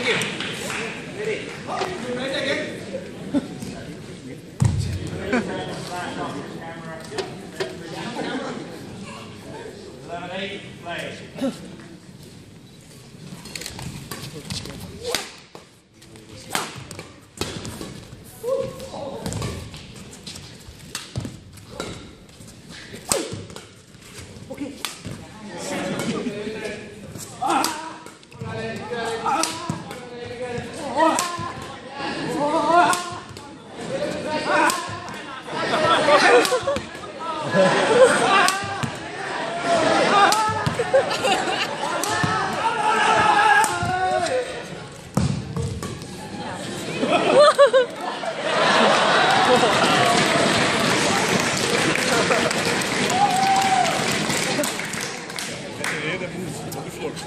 Thank you. Ready. Eleven eight, play. Okay. 얘네들 먹을 수가 없어.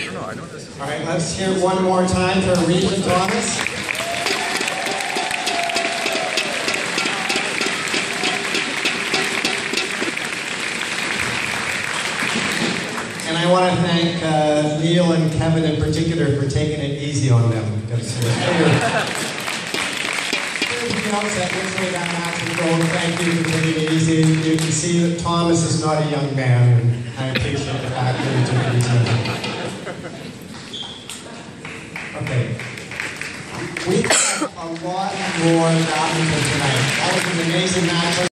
All right, let's hear one more time for Regent Thomas. And I want to thank uh, Neil and Kevin in particular for taking it easy on them. Thank you for taking it easy. You can see that Thomas is not a young man, and I appreciate the fact that he took it easy a lot more badminton tonight. That was an amazing match.